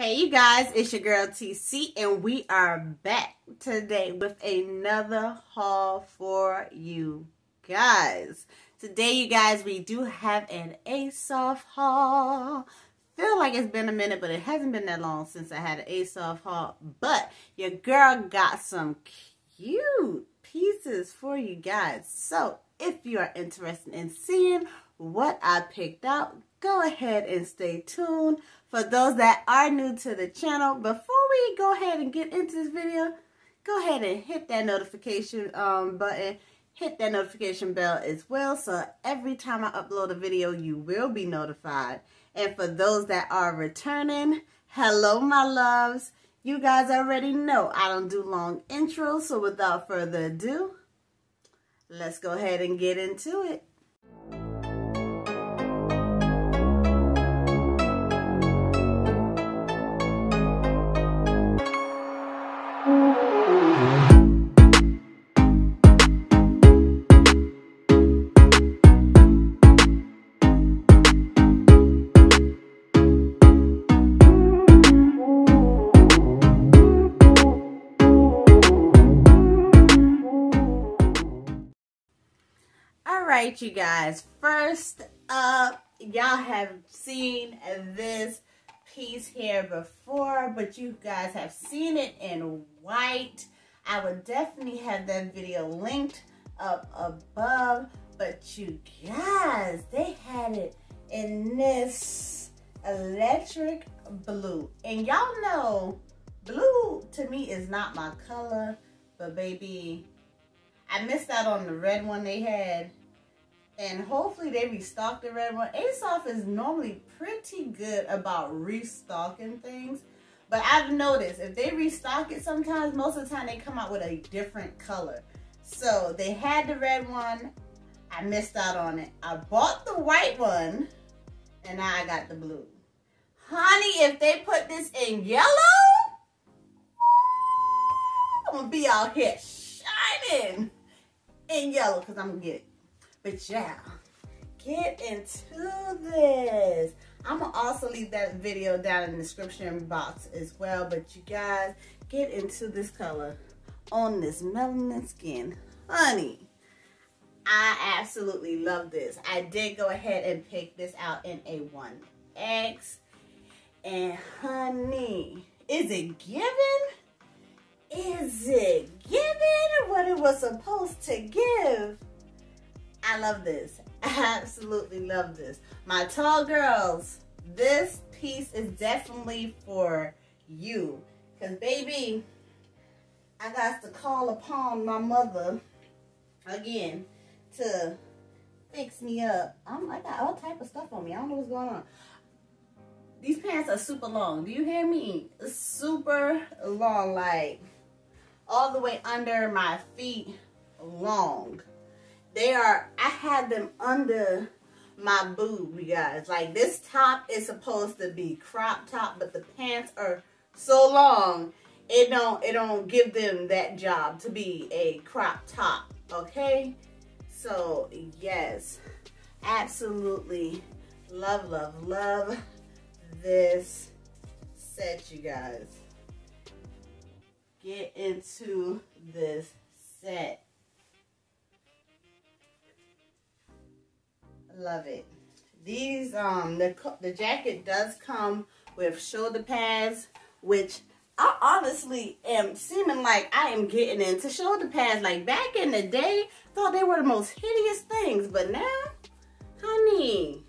Hey you guys, it's your girl TC and we are back today with another haul for you guys. Today you guys, we do have an Asoph haul. Feel like it's been a minute, but it hasn't been that long since I had an Asoph haul. But your girl got some cute pieces for you guys. So if you are interested in seeing what I picked out, go ahead and stay tuned. For those that are new to the channel, before we go ahead and get into this video, go ahead and hit that notification um, button. Hit that notification bell as well. So every time I upload a video, you will be notified. And for those that are returning, hello my loves. You guys already know I don't do long intros. So without further ado, let's go ahead and get into it. Right, you guys. First up, y'all have seen this piece here before, but you guys have seen it in white. I would definitely have that video linked up above, but you guys, they had it in this electric blue. And y'all know, blue to me is not my color, but baby, I missed out on the red one they had and hopefully they restock the red one. Asoph is normally pretty good about restocking things. But I've noticed if they restock it sometimes, most of the time they come out with a different color. So they had the red one. I missed out on it. I bought the white one and now I got the blue. Honey, if they put this in yellow, I'm gonna be out here shining in yellow because I'm gonna get it. But yeah, get into this. I'm to also leave that video down in the description box as well. But you guys, get into this color on this melanin skin. Honey, I absolutely love this. I did go ahead and pick this out in a 1X. And honey, is it given? Is it given what it was supposed to give? I love this. Absolutely love this. My tall girls, this piece is definitely for you. Because, baby, I got to call upon my mother again to fix me up. I'm, I got all type of stuff on me. I don't know what's going on. These pants are super long. Do you hear me? Super long, like all the way under my feet long. They are, I had them under my boob, you guys. Like this top is supposed to be crop top, but the pants are so long, it don't, it don't give them that job to be a crop top, okay? So yes, absolutely love, love, love this set, you guys. Get into this set. Love it. These, um, the, the jacket does come with shoulder pads, which I honestly am seeming like I am getting into shoulder pads. Like back in the day, thought they were the most hideous things, but now, honey,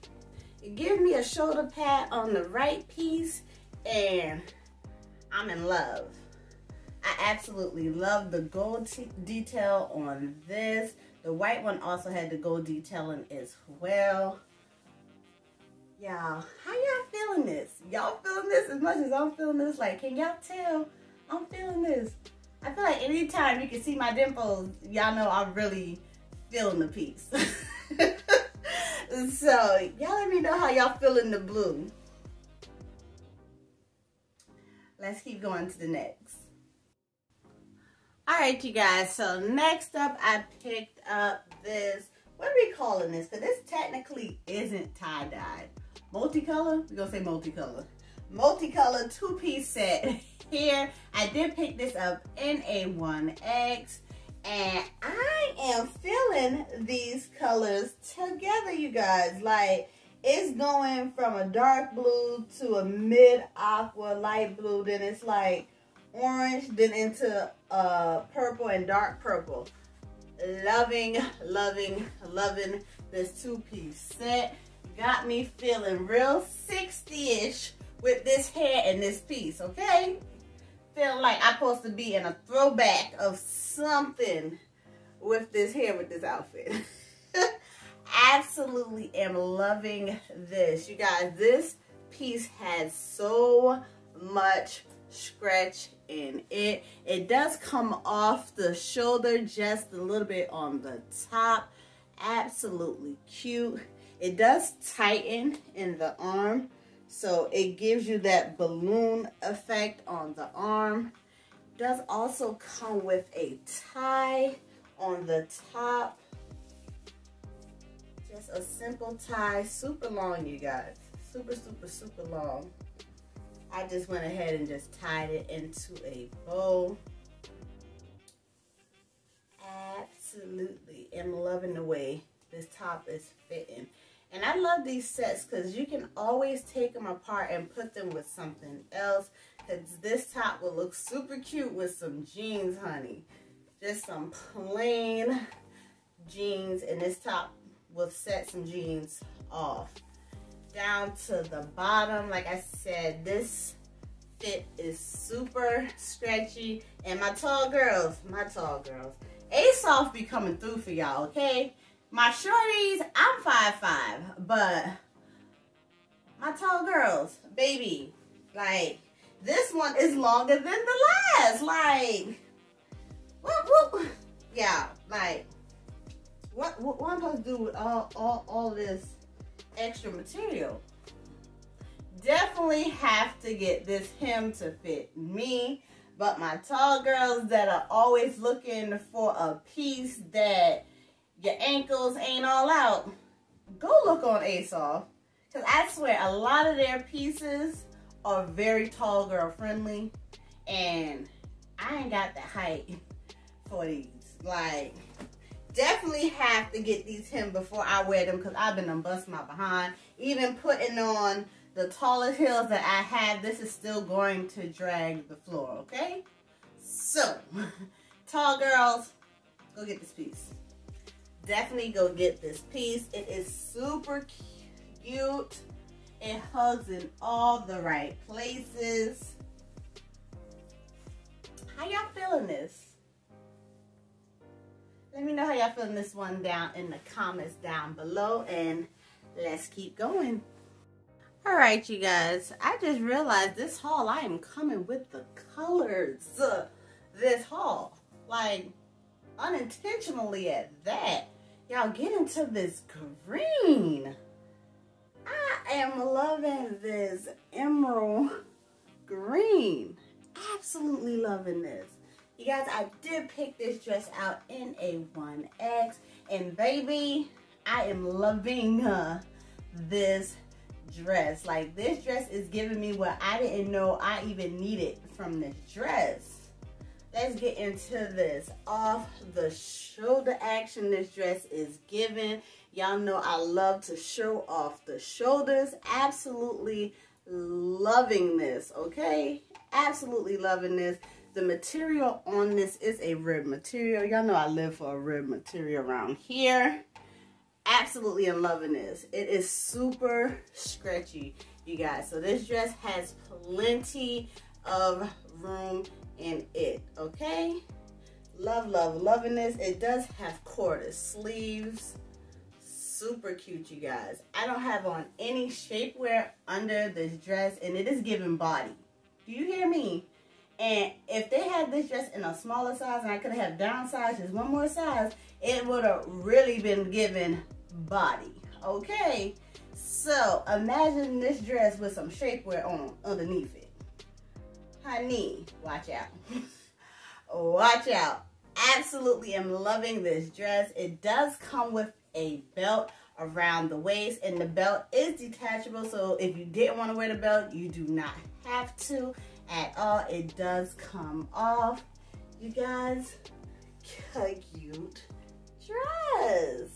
give me a shoulder pad on the right piece and I'm in love. I absolutely love the gold detail on this. The white one also had the gold detailing as well. Y'all, how y'all feeling this? Y'all feeling this as much as I'm feeling this? Like, can y'all tell I'm feeling this? I feel like anytime you can see my dimples, y'all know I'm really feeling the piece. so, y'all let me know how y'all feeling the blue. Let's keep going to the next. All right, you guys. So next up, I picked up this. What are we calling this? Because this technically isn't tie-dyed. Multicolor? We're going to say multicolor. Multicolor two-piece set here. I did pick this up in a 1X and I am feeling these colors together, you guys. Like, it's going from a dark blue to a mid aqua light blue. Then it's like orange, then into uh, purple and dark purple. Loving, loving, loving this two-piece set. Got me feeling real 60-ish with this hair and this piece, okay? Feel like I'm supposed to be in a throwback of something with this hair with this outfit. Absolutely am loving this. You guys, this piece has so much scratch in it. It does come off the shoulder just a little bit on the top. Absolutely cute. It does tighten in the arm. So it gives you that balloon effect on the arm. Does also come with a tie on the top. Just a simple tie, super long you guys. Super, super, super long. I just went ahead and just tied it into a bow. Absolutely am loving the way this top is fitting. And I love these sets because you can always take them apart and put them with something else. Because this top will look super cute with some jeans, honey. Just some plain jeans. And this top will set some jeans off down to the bottom. Like I said, this fit is super stretchy. And my tall girls, my tall girls, Asoph be coming through for y'all, okay? My shorties, I'm five five, but my tall girls, baby, like, this one is longer than the last. Like, whoop, whoop. Yeah, like, what, what, what am I supposed to do with all, all, all this extra material. Definitely have to get this hem to fit me. But my tall girls that are always looking for a piece that your ankles ain't all out, go look on Asoph. Because I swear, a lot of their pieces are very tall girl friendly. And I ain't got the height for these. Like, definitely have to get these hem before I wear them because I've been on bust my behind. Even putting on the tallest heels that I have, this is still going to drag the floor, okay? So, tall girls, go get this piece. Definitely go get this piece. It is super cute. It hugs in all the right places. How y'all feeling this? Let me know how y'all feeling this one down in the comments down below and let's keep going. All right, you guys, I just realized this haul, I am coming with the colors this haul. Like, unintentionally at that. Y'all get into this green. I am loving this emerald green. Absolutely loving this. You guys, I did pick this dress out in a 1X. And baby, I am loving uh, this dress. Like this dress is giving me what I didn't know I even needed from this dress. Let's get into this. Off the shoulder action this dress is giving. Y'all know I love to show off the shoulders. Absolutely loving this, okay? Absolutely loving this. The material on this is a rib material. Y'all know I live for a rib material around here. Absolutely am loving this. It is super stretchy, you guys. So this dress has plenty of room in it, okay? Love, love, loving this. It does have quarter sleeves. Super cute, you guys. I don't have on any shapewear under this dress, and it is giving body. Do you hear me? And if they had this dress in a smaller size and I could have downsized just one more size, it would have really been given body. Okay? So imagine this dress with some shapewear on underneath it. Honey, watch out. watch out. Absolutely am loving this dress. It does come with a belt around the waist and the belt is detachable so if you didn't want to wear the belt you do not have to at all it does come off you guys cute dress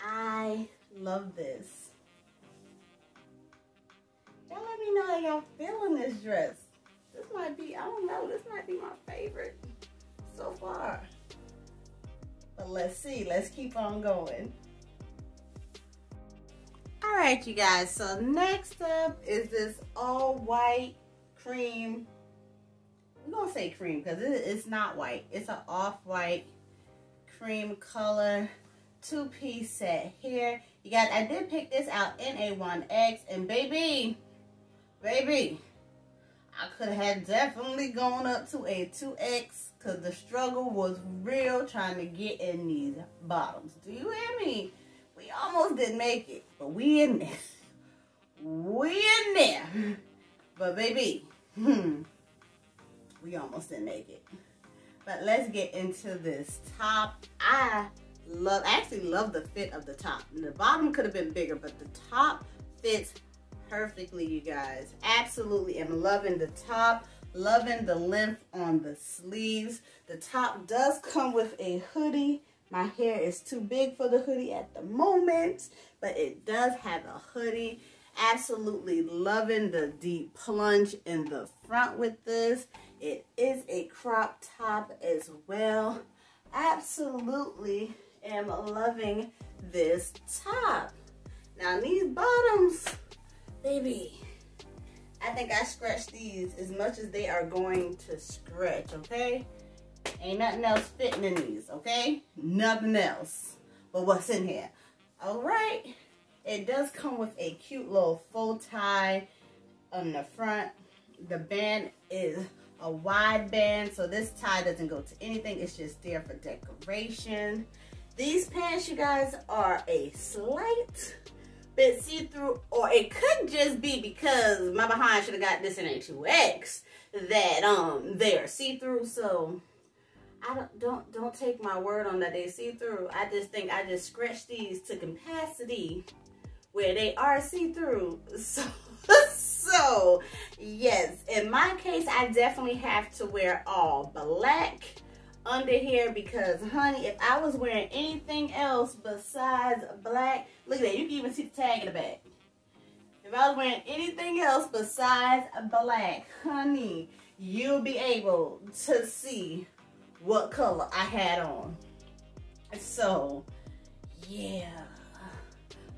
I love this y'all let me know how y'all feeling this dress this might be I don't know this might be my favorite so far. But let's see. Let's keep on going. All right, you guys. So next up is this all white cream. I'm to say cream because it's not white. It's an off-white cream color two-piece set here. You guys, I did pick this out in a 1X. And baby, baby, I could have definitely gone up to a 2X because the struggle was real trying to get in these bottoms. Do you hear me? We almost didn't make it, but we in there. We in there. But baby, hmm, we almost didn't make it. But let's get into this top. I love, I actually love the fit of the top. The bottom could have been bigger, but the top fits perfectly, you guys. Absolutely am loving the top. Loving the length on the sleeves. The top does come with a hoodie. My hair is too big for the hoodie at the moment, but it does have a hoodie. Absolutely loving the deep plunge in the front with this. It is a crop top as well. Absolutely am loving this top. Now these bottoms, baby, I think I scratched these as much as they are going to stretch, okay? Ain't nothing else fitting in these, okay? Nothing else but what's in here. All right. It does come with a cute little full tie on the front. The band is a wide band, so this tie doesn't go to anything. It's just there for decoration. These pants, you guys, are a slight bit see-through or it could just be because my behind should have got this in a 2X that um they're see-through so I don't don't don't take my word on that they see-through I just think I just scratched these to capacity where they are see-through so so yes in my case I definitely have to wear all black under here because honey if I was wearing anything else besides black look at that you can even see the tag in the back. If I was wearing anything else besides black honey you'll be able to see what color I had on. So yeah.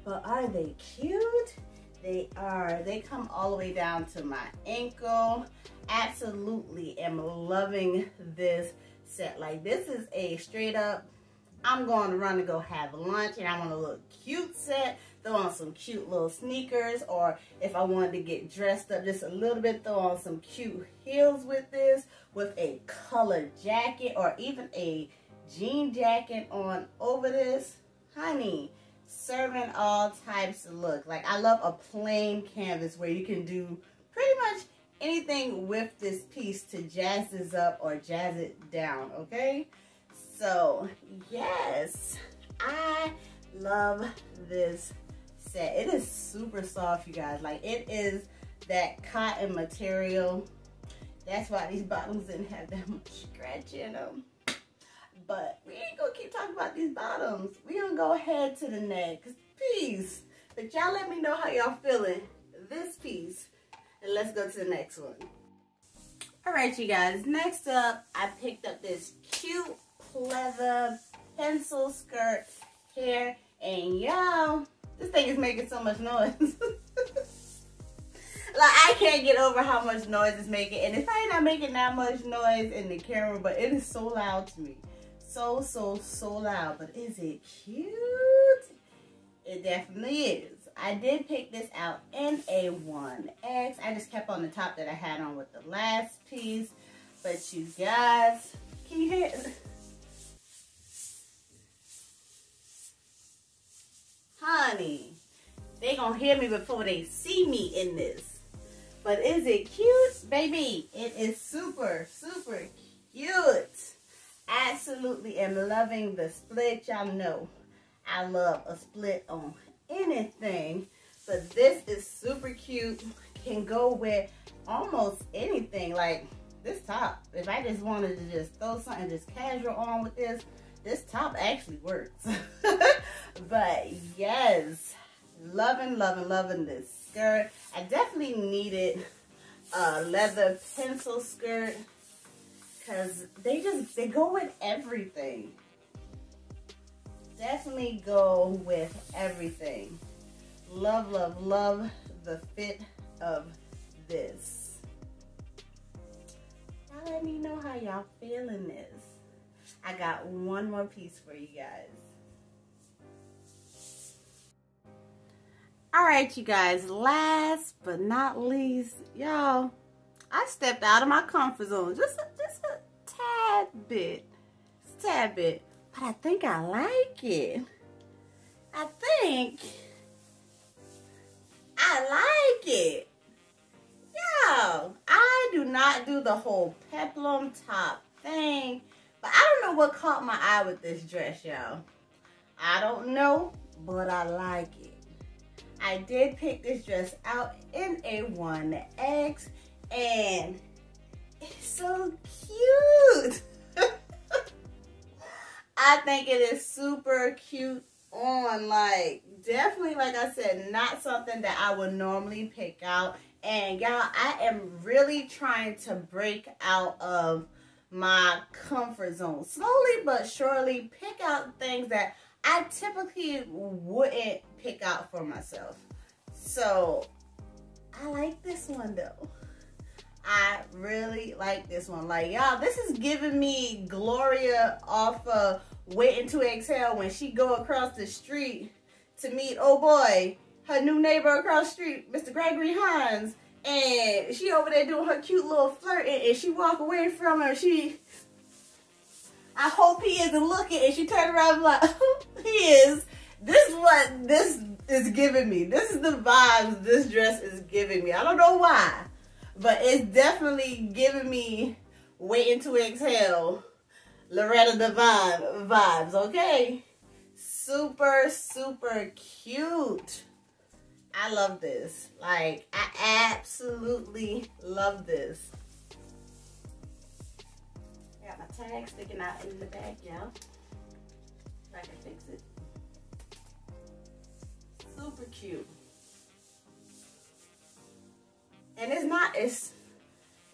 But are they cute? They are. They come all the way down to my ankle. Absolutely am loving this set. Like this is a straight up, I'm going to run to go have lunch and I want to look cute set. Throw on some cute little sneakers or if I wanted to get dressed up just a little bit, throw on some cute heels with this with a colored jacket or even a jean jacket on over this. Honey, serving all types of look. Like I love a plain canvas where you can do pretty much anything with this piece to jazz this up or jazz it down, okay? So, yes, I love this set. It is super soft, you guys. Like, it is that cotton material. That's why these bottoms didn't have that much stretch in them. But we ain't gonna keep talking about these bottoms. We gonna go ahead to the next piece. But y'all let me know how y'all feeling. This piece and let's go to the next one. All right, you guys. Next up, I picked up this cute pleather pencil skirt here. And y'all, this thing is making so much noise. like, I can't get over how much noise it's making. And it's probably not making that much noise in the camera, but it is so loud to me. So, so, so loud. But is it cute? It definitely is. I did pick this out in a 1X. I just kept on the top that I had on with the last piece. But you guys, can you hear it? Honey, they gonna hear me before they see me in this. But is it cute? Baby, it is super, super cute. absolutely am loving the split. Y'all know I love a split on anything. But this is super cute. Can go with almost anything. Like this top, if I just wanted to just throw something just casual on with this, this top actually works. but yes, loving, loving, loving this skirt. I definitely needed a leather pencil skirt because they just, they go with everything. Definitely go with everything. Love, love, love the fit of this. Y'all let me know how y'all feeling this. I got one more piece for you guys. All right, you guys, last but not least, y'all, I stepped out of my comfort zone just a, just a tad bit, just a tad bit, but I think I like it. I think I like it. Yo, I do not do the whole peplum top thing, but I don't know what caught my eye with this dress, y'all. I don't know, but I like it. I did pick this dress out in a 1X and it's so cute. I think it is super cute on like definitely like I said not something that I would normally pick out and y'all I am really trying to break out of my comfort zone. Slowly but surely pick out things that I typically wouldn't pick out for myself. So I like this one though. I really like this one. Like y'all this is giving me Gloria off of waiting to exhale when she go across the street to meet oh boy her new neighbor across the street mr gregory hines and she over there doing her cute little flirt and, she walk away from her she i hope he isn't looking and she turned around like oh, he is this is what this is giving me this is the vibes this dress is giving me i don't know why but it's definitely giving me waiting to exhale Loretta Devine vibes, okay? Super, super cute. I love this. Like, I absolutely love this. Got my tag sticking out in the back, y'all. If I can fix it. Super cute. And it's not, it's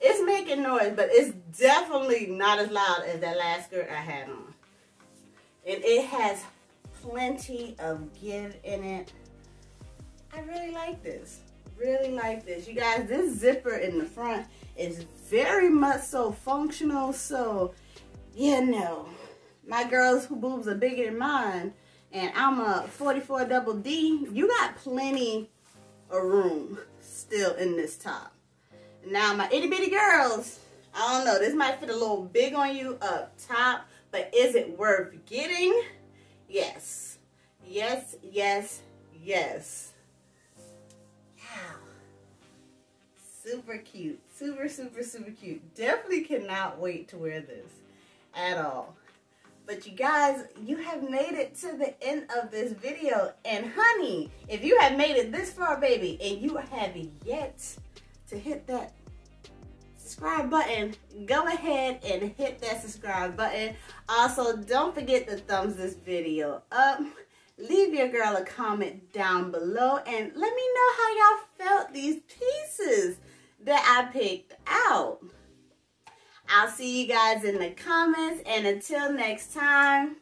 it's making noise, but it's definitely not as loud as that last skirt I had on. And it has plenty of give in it. I really like this. Really like this. You guys, this zipper in the front is very much so functional. So, you know, my girls who boobs are bigger than mine, and I'm a 44 double D, you got plenty of room still in this top. Now, my itty bitty girls, I don't know. This might fit a little big on you up top, but is it worth getting? Yes. Yes, yes, yes. Super cute. Super, super, super cute. Definitely cannot wait to wear this at all. But you guys, you have made it to the end of this video. And honey, if you have made it this far, baby, and you have yet to hit that subscribe button, go ahead and hit that subscribe button. Also, don't forget to thumbs this video up. Leave your girl a comment down below and let me know how y'all felt these pieces that I picked out. I'll see you guys in the comments and until next time,